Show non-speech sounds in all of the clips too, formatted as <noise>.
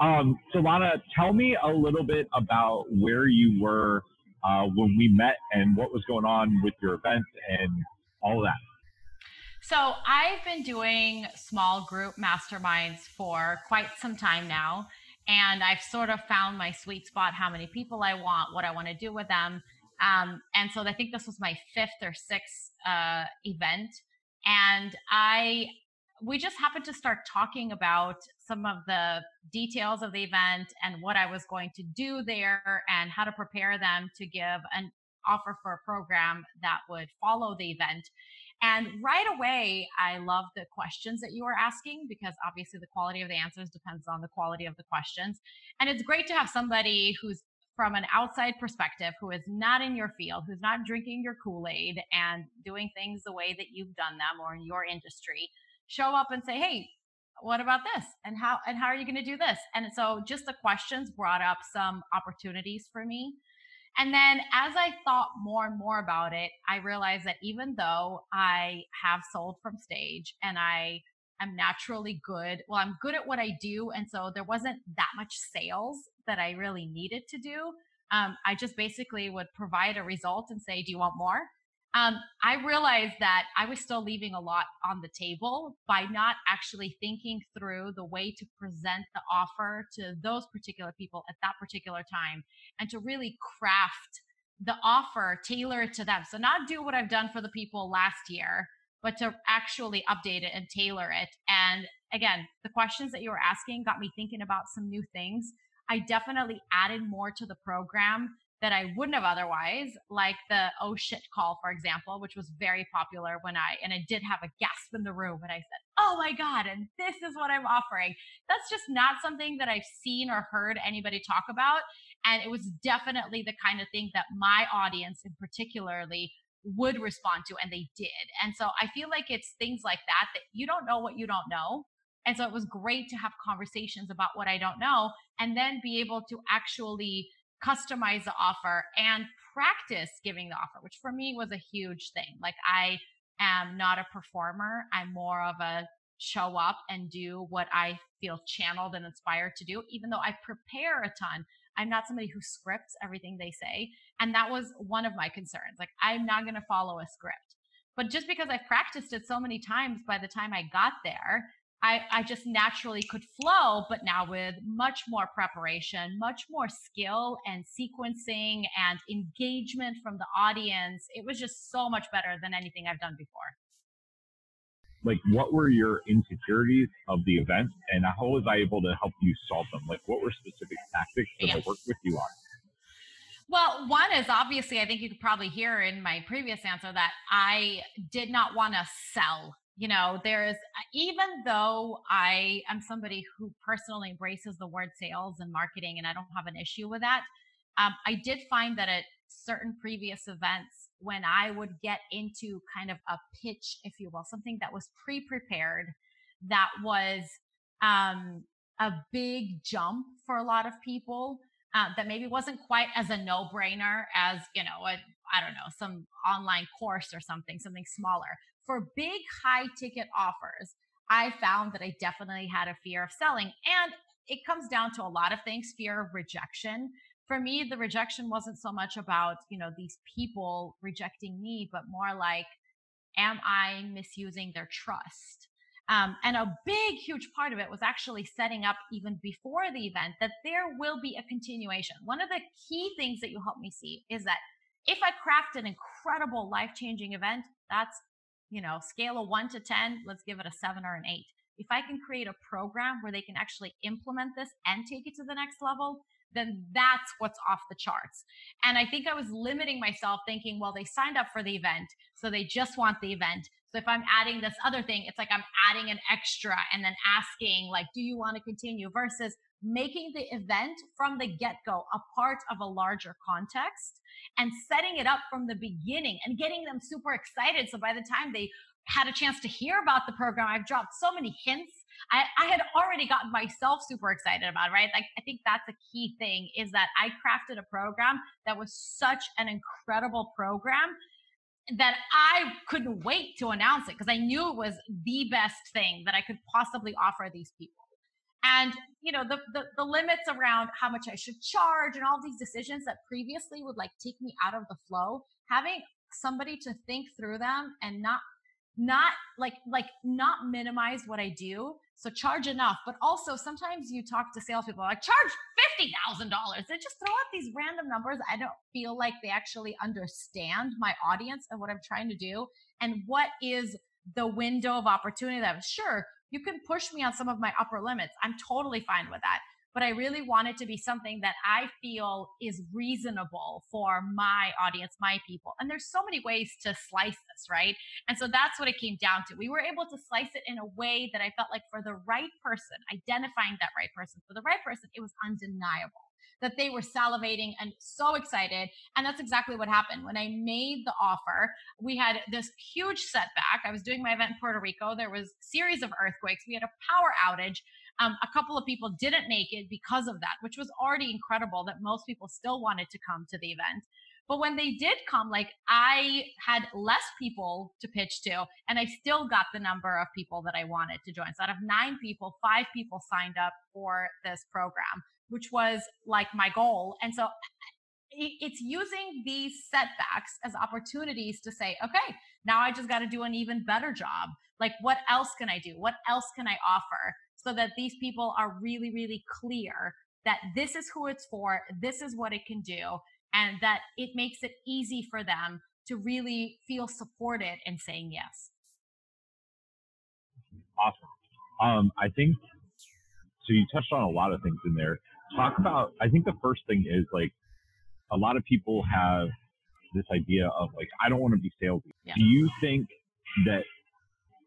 Um, So Lana, tell me a little bit about where you were uh, when we met and what was going on with your event and all that. So I've been doing small group masterminds for quite some time now. And I've sort of found my sweet spot, how many people I want, what I want to do with them. Um, and so I think this was my fifth or sixth uh, event. And I, we just happened to start talking about some of the details of the event and what I was going to do there and how to prepare them to give an offer for a program that would follow the event. And right away, I love the questions that you are asking because obviously the quality of the answers depends on the quality of the questions. And it's great to have somebody who's from an outside perspective, who is not in your field, who's not drinking your Kool Aid and doing things the way that you've done them or in your industry, show up and say, Hey, what about this? And how, and how are you going to do this? And so just the questions brought up some opportunities for me. And then as I thought more and more about it, I realized that even though I have sold from stage and I am naturally good, well, I'm good at what I do. And so there wasn't that much sales that I really needed to do. Um, I just basically would provide a result and say, Do you want more? Um, I realized that I was still leaving a lot on the table by not actually thinking through the way to present the offer to those particular people at that particular time and to really craft the offer, tailor it to them. So, not do what I've done for the people last year, but to actually update it and tailor it. And again, the questions that you were asking got me thinking about some new things. I definitely added more to the program that I wouldn't have otherwise, like the oh shit call, for example, which was very popular when I, and I did have a gasp in the room when I said, oh my God, and this is what I'm offering. That's just not something that I've seen or heard anybody talk about. And it was definitely the kind of thing that my audience in particularly would respond to, and they did. And so I feel like it's things like that that you don't know what you don't know. And so it was great to have conversations about what I don't know and then be able to actually customize the offer and practice giving the offer, which for me was a huge thing. Like I am not a performer. I'm more of a show up and do what I feel channeled and inspired to do, even though I prepare a ton. I'm not somebody who scripts everything they say. And that was one of my concerns. Like, I'm not going to follow a script. But just because I practiced it so many times by the time I got there, I, I just naturally could flow, but now with much more preparation, much more skill and sequencing and engagement from the audience. It was just so much better than anything I've done before. Like, what were your insecurities of the event, and how was I able to help you solve them? Like, what were specific tactics that I worked with you on? Well, one is obviously, I think you could probably hear in my previous answer that I did not want to sell you know, there's even though I am somebody who personally embraces the word sales and marketing, and I don't have an issue with that. Um, I did find that at certain previous events, when I would get into kind of a pitch, if you will, something that was pre prepared, that was um, a big jump for a lot of people. Uh, that maybe wasn't quite as a no brainer as, you know, a, I don't know, some online course or something, something smaller for big high ticket offers, I found that I definitely had a fear of selling. And it comes down to a lot of things fear of rejection. For me, the rejection wasn't so much about, you know, these people rejecting me, but more like, am I misusing their trust? Um, and a big, huge part of it was actually setting up even before the event that there will be a continuation. One of the key things that you help me see is that if I craft an incredible life changing event, that's you know, scale of one to 10, let's give it a seven or an eight. If I can create a program where they can actually implement this and take it to the next level, then that's what's off the charts. And I think I was limiting myself thinking, well, they signed up for the event, so they just want the event. So if I'm adding this other thing, it's like I'm adding an extra and then asking, like, do you want to continue versus making the event from the get go a part of a larger context and setting it up from the beginning and getting them super excited. So by the time they had a chance to hear about the program, I've dropped so many hints. I, I had already gotten myself super excited about it, right? Like, I think that's a key thing is that I crafted a program that was such an incredible program that I couldn't wait to announce it because I knew it was the best thing that I could possibly offer these people. And, you know, the, the, the limits around how much I should charge and all these decisions that previously would like take me out of the flow, having somebody to think through them and not not like like not minimize what I do. So charge enough, but also sometimes you talk to salespeople like charge fifty thousand dollars. They just throw out these random numbers. I don't feel like they actually understand my audience and what I'm trying to do and what is the window of opportunity that I'm sure you can push me on some of my upper limits. I'm totally fine with that but I really want it to be something that I feel is reasonable for my audience, my people. And there's so many ways to slice this, right? And so that's what it came down to. We were able to slice it in a way that I felt like for the right person, identifying that right person, for the right person, it was undeniable that they were salivating and so excited. And that's exactly what happened. When I made the offer, we had this huge setback. I was doing my event in Puerto Rico. There was a series of earthquakes. We had a power outage. Um, a couple of people didn't make it because of that, which was already incredible that most people still wanted to come to the event. But when they did come, like I had less people to pitch to, and I still got the number of people that I wanted to join. So out of nine people, five people signed up for this program, which was like my goal. And so it's using these setbacks as opportunities to say, okay, now I just got to do an even better job. Like, what else can I do? What else can I offer? so that these people are really, really clear that this is who it's for, this is what it can do, and that it makes it easy for them to really feel supported in saying yes. Awesome. Um, I think so. You touched on a lot of things in there. Talk about. I think the first thing is like a lot of people have this idea of like I don't want to be salesy. Yeah. Do you think that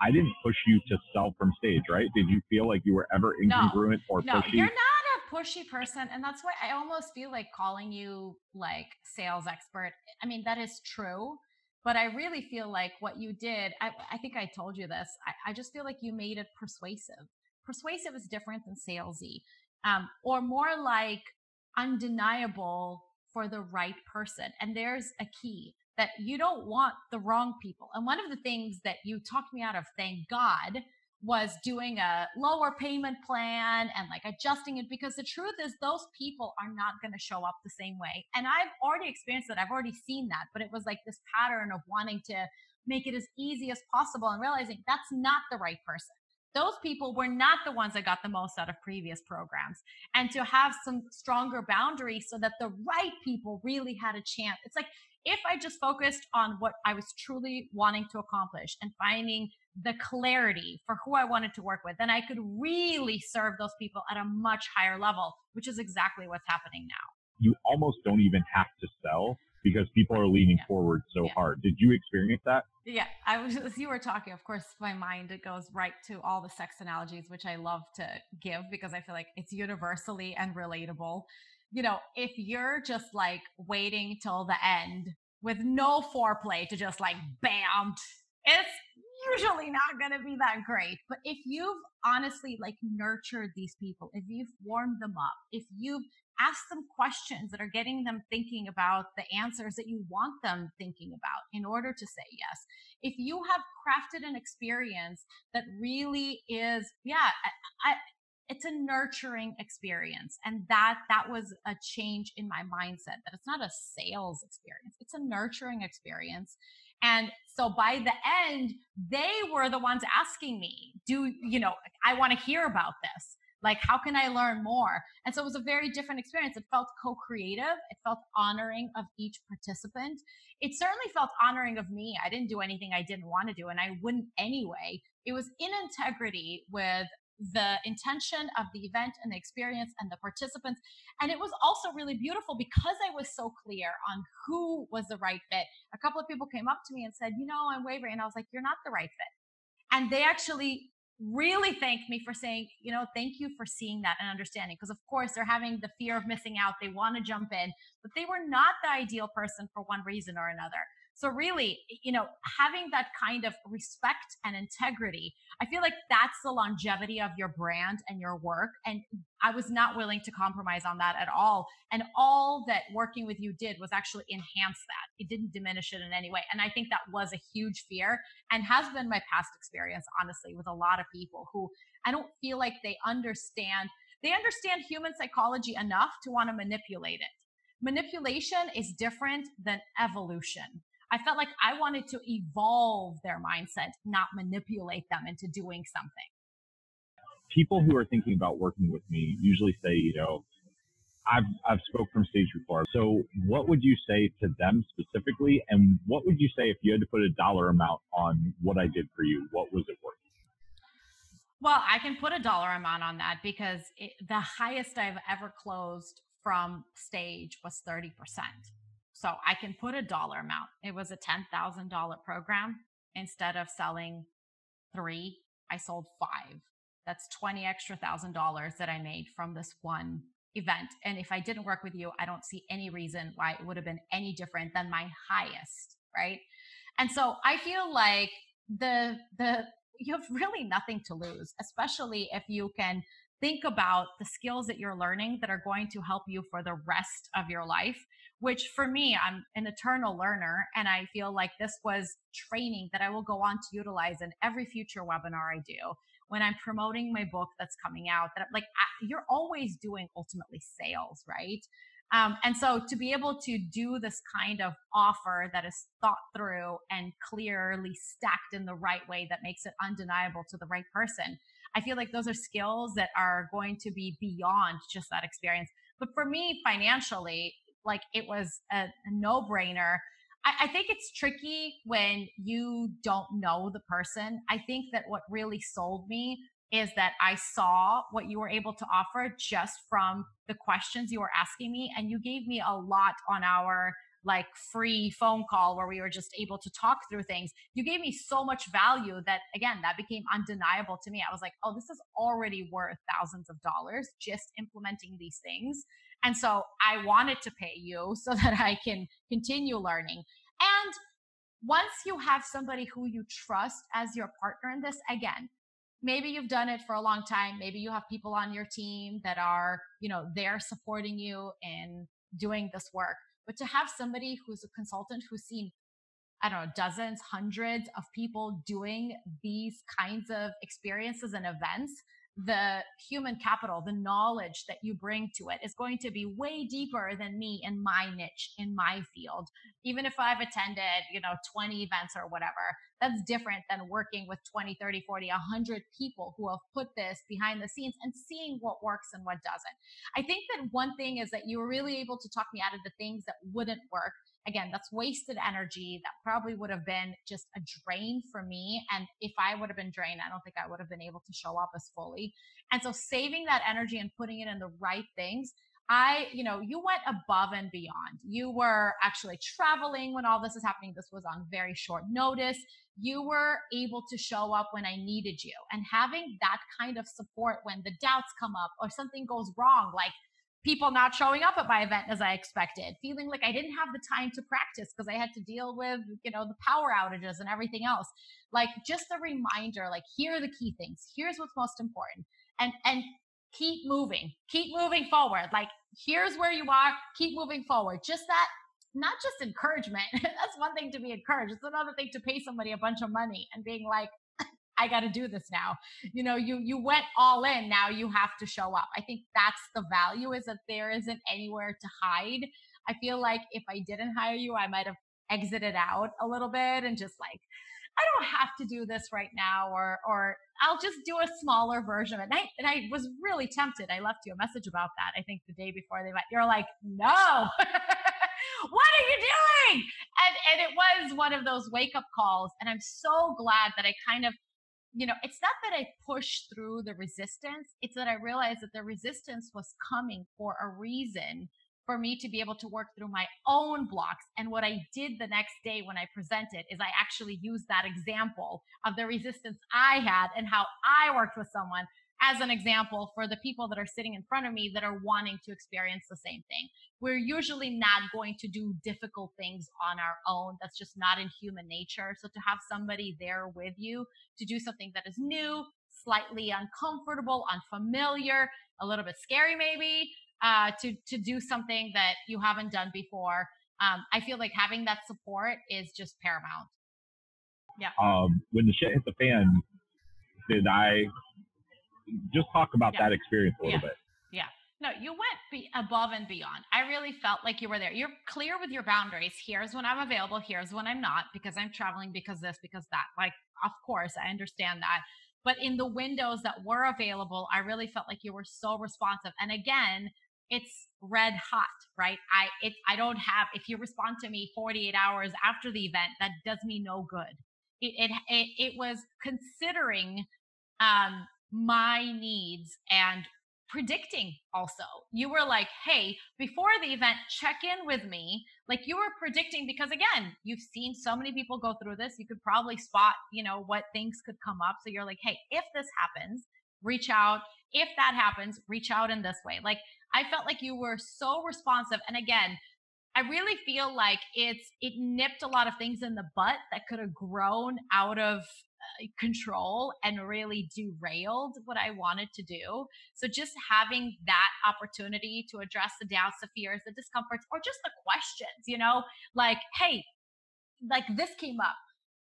I didn't push you to sell from stage, right? Did you feel like you were ever incongruent no, or no, pushy? You're not a pushy person. And that's why I almost feel like calling you like sales expert. I mean, that is true. But I really feel like what you did, I, I think I told you this. I, I, just feel like you made it persuasive. Persuasive is different than salesy, um, or more like undeniable for the right person. And there's a key that you don't want the wrong people. And one of the things that you talked me out of, thank God, was doing a lower payment plan and like adjusting it because the truth is those people are not going to show up the same way. And I've already experienced that. I've already seen that, but it was like this pattern of wanting to make it as easy as possible and realizing that's not the right person. Those people were not the ones that got the most out of previous programs. And to have some stronger boundaries so that the right people really had a chance. It's like if I just focused on what I was truly wanting to accomplish and finding the clarity for who I wanted to work with, then I could really serve those people at a much higher level, which is exactly what's happening now. You almost don't even have to sell because people are leaning yeah. forward so yeah. hard. Did you experience that? Yeah, I was as you were talking, of course, my mind it goes right to all the sex analogies, which I love to give because I feel like it's universally and relatable you know, if you're just like waiting till the end with no foreplay to just like bam, it's usually not going to be that great. But if you've honestly like nurtured these people, if you've warmed them up, if you've asked them questions that are getting them thinking about the answers that you want them thinking about in order to say yes, if you have crafted an experience that really is, yeah, I, it's a nurturing experience and that that was a change in my mindset that it's not a sales experience it's a nurturing experience. And so by the end they were the ones asking me do you know i want to hear about this like how can i learn more and so it was a very different experience it felt co-creative it felt honoring of each participant it certainly felt honoring of me i didn't do anything i didn't want to do and i wouldn't anyway it was in integrity with the intention of the event and the experience and the participants. And it was also really beautiful because I was so clear on who was the right fit. A couple of people came up to me and said, you know, I'm wavering. And I was like, you're not the right fit. And they actually really thanked me for saying, you know, thank you for seeing that and understanding. Because of course they're having the fear of missing out. They want to jump in, but they were not the ideal person for one reason or another. So really, you know, having that kind of respect and integrity, I feel like that's the longevity of your brand and your work. And I was not willing to compromise on that at all. And all that working with you did was actually enhance that. It didn't diminish it in any way. And I think that was a huge fear and has been my past experience, honestly, with a lot of people who I don't feel like they understand. They understand human psychology enough to want to manipulate it manipulation is different than evolution. I felt like I wanted to evolve their mindset, not manipulate them into doing something. People who are thinking about working with me usually say, you know, I've I've spoke from stage before. So what would you say to them specifically and what would you say if you had to put a dollar amount on what I did for you? What was it worth? Well, I can put a dollar amount on that because it, the highest I've ever closed from stage was 30%. So I can put a dollar amount. It was a $10,000 program. Instead of selling three, I sold five. That's 20 extra thousand dollars that I made from this one event. And if I didn't work with you, I don't see any reason why it would have been any different than my highest, right? And so I feel like the the you have really nothing to lose, especially if you can think about the skills that you're learning that are going to help you for the rest of your life which for me, I'm an eternal learner. And I feel like this was training that I will go on to utilize in every future webinar I do. When I'm promoting my book that's coming out, that like I, you're always doing ultimately sales, right? Um, and so to be able to do this kind of offer that is thought through and clearly stacked in the right way that makes it undeniable to the right person, I feel like those are skills that are going to be beyond just that experience. But for me, financially, like it was a, a no brainer. I, I think it's tricky when you don't know the person. I think that what really sold me is that I saw what you were able to offer just from the questions you were asking me. And you gave me a lot on our like free phone call where we were just able to talk through things. You gave me so much value that again, that became undeniable to me. I was like, oh, this is already worth thousands of dollars just implementing these things. And so I wanted to pay you <laughs> so that I can continue learning. And once you have somebody who you trust as your partner in this, again, maybe you've done it for a long time. Maybe you have people on your team that are, you know, they're supporting you in doing this work. But to have somebody who's a consultant who's seen, I don't know, dozens, hundreds of people doing these kinds of experiences and events the human capital, the knowledge that you bring to it is going to be way deeper than me in my niche, in my field. Even if I've attended, you know, 20 events or whatever, that's different than working with 20, 30, 40, 100 people who have put this behind the scenes and seeing what works and what doesn't. I think that one thing is that you were really able to talk me out of the things that wouldn't work again, that's wasted energy. That probably would have been just a drain for me. And if I would have been drained, I don't think I would have been able to show up as fully. And so saving that energy and putting it in the right things. I, you know, you went above and beyond. You were actually traveling when all this is happening. This was on very short notice. You were able to show up when I needed you and having that kind of support when the doubts come up or something goes wrong, like people not showing up at my event as I expected, feeling like I didn't have the time to practice because I had to deal with, you know, the power outages and everything else. Like just a reminder, like here are the key things. Here's what's most important. And and keep moving. Keep moving forward. Like here's where you are, keep moving forward. Just that not just encouragement. <laughs> That's one thing to be encouraged. It's another thing to pay somebody a bunch of money and being like, <laughs> I got to do this now. You know, you you went all in. Now you have to show up. I think that's the value is that there isn't anywhere to hide. I feel like if I didn't hire you, I might have exited out a little bit and just like I don't have to do this right now or or I'll just do a smaller version of it. And I, and I was really tempted. I left you a message about that. I think the day before they met. You're like, "No." <laughs> what are you doing? And and it was one of those wake up calls and I'm so glad that I kind of you know, it's not that I pushed through the resistance. It's that I realized that the resistance was coming for a reason for me to be able to work through my own blocks. And what I did the next day when I presented is I actually used that example of the resistance I had and how I worked with someone as an example for the people that are sitting in front of me that are wanting to experience the same thing. We're usually not going to do difficult things on our own. That's just not in human nature. So to have somebody there with you to do something that is new, slightly uncomfortable, unfamiliar, a little bit scary maybe, uh, to to do something that you haven't done before. Um, I feel like having that support is just paramount. Yeah. Um, when the shit hit the fan, did I just talk about yeah. that experience a little yeah. bit? Yeah. No, you went be above and beyond. I really felt like you were there. You're clear with your boundaries. Here's when I'm available. Here's when I'm not because I'm traveling because this, because that. Like, of course, I understand that. But in the windows that were available, I really felt like you were so responsive. And again, it's red hot, right? I it I don't have if you respond to me 48 hours after the event, that does me no good. It it it, it was considering um my needs and predicting also. You were like, hey, before the event, check in with me. Like you were predicting because again, you've seen so many people go through this. You could probably spot, you know, what things could come up. So you're like, hey, if this happens, reach out. If that happens, reach out in this way. Like I felt like you were so responsive. And again, I really feel like it's it nipped a lot of things in the butt that could have grown out of uh, control and really derailed what I wanted to do. So just having that opportunity to address the doubts, the fears, the discomforts, or just the questions, you know, like, hey, like this came up.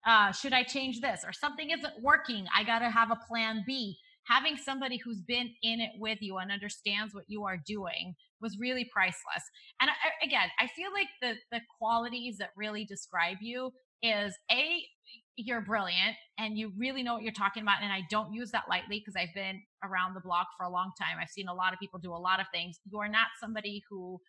Uh, should I change this? Or something isn't working. I got to have a plan B having somebody who's been in it with you and understands what you are doing was really priceless. And I, again, I feel like the the qualities that really describe you is a you're brilliant and you really know what you're talking about and I don't use that lightly because I've been around the block for a long time. I've seen a lot of people do a lot of things. You're not somebody who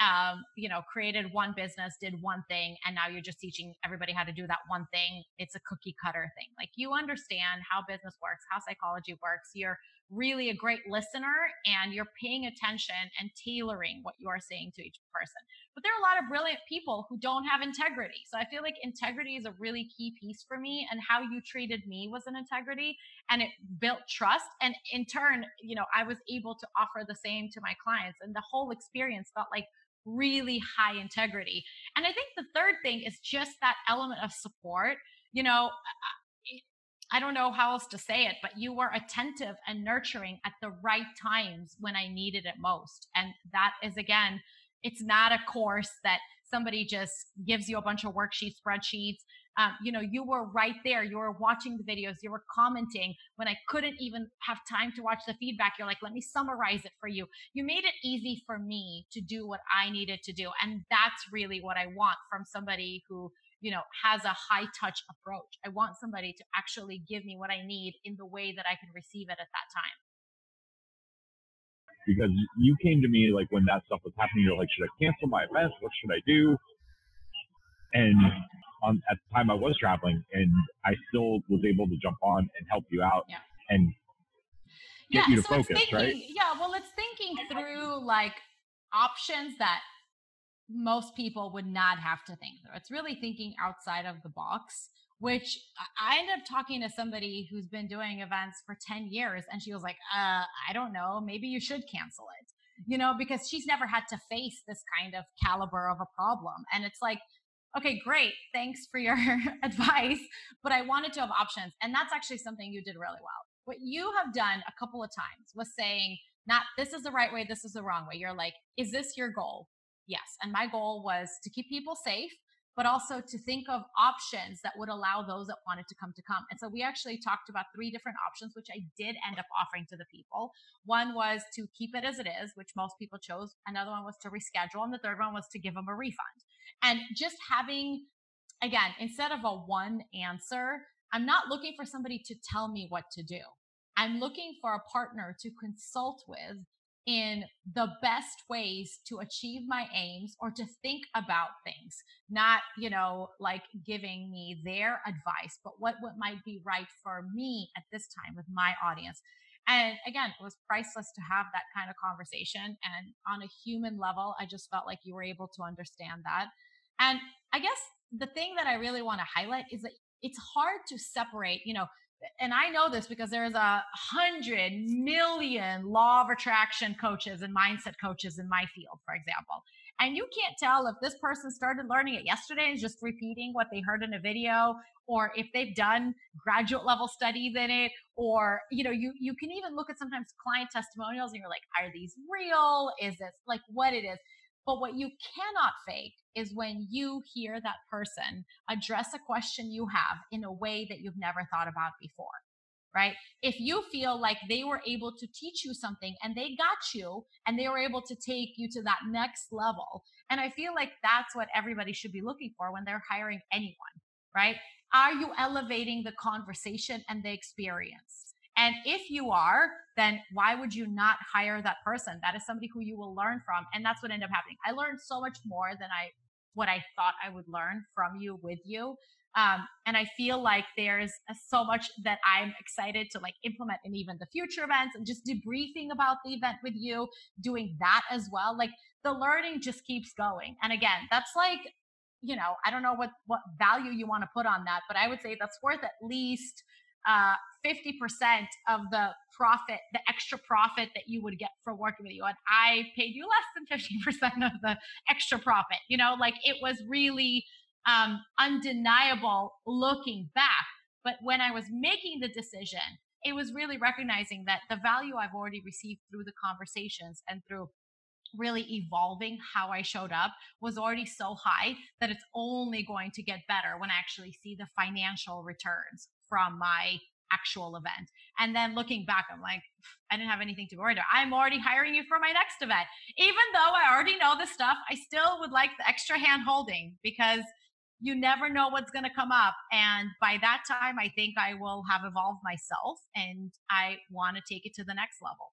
um, you know, created one business, did one thing, and now you're just teaching everybody how to do that one thing. It's a cookie cutter thing. Like you understand how business works, how psychology works. You're really a great listener and you're paying attention and tailoring what you are saying to each person. But there are a lot of brilliant people who don't have integrity. So I feel like integrity is a really key piece for me and how you treated me was an integrity and it built trust. And in turn, you know, I was able to offer the same to my clients and the whole experience felt like really high integrity. And I think the third thing is just that element of support. You know, I don't know how else to say it, but you were attentive and nurturing at the right times when I needed it most. And that is, again, it's not a course that somebody just gives you a bunch of worksheets, spreadsheets. Um, you know, you were right there. You were watching the videos. You were commenting when I couldn't even have time to watch the feedback. You're like, let me summarize it for you. You made it easy for me to do what I needed to do. And that's really what I want from somebody who, you know, has a high touch approach. I want somebody to actually give me what I need in the way that I can receive it at that time because you came to me like when that stuff was happening. You're like, should I cancel my event? What should I do? And on at the time I was traveling, and I still was able to jump on and help you out yeah. and get yeah, you to so focus, thinking, right? Yeah, well, it's thinking through like options that most people would not have to think through. It's really thinking outside of the box which I ended up talking to somebody who's been doing events for 10 years and she was like, uh, I don't know, maybe you should cancel it, you know, because she's never had to face this kind of caliber of a problem. And it's like, okay, great. Thanks for your <laughs> advice, but I wanted to have options. And that's actually something you did really well. What you have done a couple of times was saying, not this is the right way, this is the wrong way. You're like, is this your goal? Yes. And my goal was to keep people safe but also to think of options that would allow those that wanted to come to come. And so we actually talked about three different options, which I did end up offering to the people. One was to keep it as it is, which most people chose. Another one was to reschedule. And the third one was to give them a refund. And just having, again, instead of a one answer, I'm not looking for somebody to tell me what to do. I'm looking for a partner to consult with in the best ways to achieve my aims or to think about things, not, you know, like giving me their advice, but what, what might be right for me at this time with my audience. And again, it was priceless to have that kind of conversation. And on a human level, I just felt like you were able to understand that. And I guess the thing that I really want to highlight is that it's hard to separate, you know, and I know this because there's a hundred million law of attraction coaches and mindset coaches in my field, for example. And you can't tell if this person started learning it yesterday and is just repeating what they heard in a video, or if they've done graduate level studies in it, or you know, you you can even look at sometimes client testimonials and you're like, are these real? Is this like what it is? But what you cannot fake is when you hear that person address a question you have in a way that you've never thought about before, right? If you feel like they were able to teach you something and they got you and they were able to take you to that next level. And I feel like that's what everybody should be looking for when they're hiring anyone, right? Are you elevating the conversation and the experience? And if you are, then why would you not hire that person? That is somebody who you will learn from. And that's what ended up happening. I learned so much more than I what I thought I would learn from you with you. Um, and I feel like there's so much that I'm excited to like implement in even the future events and just debriefing about the event with you, doing that as well. Like the learning just keeps going. And again, that's like, you know, I don't know what what value you want to put on that, but I would say that's worth at least uh, 50% of the profit, the extra profit that you would get for working with you. And I paid you less than 50% of the extra profit. You know, like it was really um, undeniable looking back. But when I was making the decision, it was really recognizing that the value I've already received through the conversations and through really evolving how I showed up was already so high that it's only going to get better when I actually see the financial returns from my actual event. And then looking back, I'm like, I didn't have anything to worry about. I'm already hiring you for my next event. Even though I already know the stuff, I still would like the extra hand holding because you never know what's going to come up. And by that time, I think I will have evolved myself and I want to take it to the next level.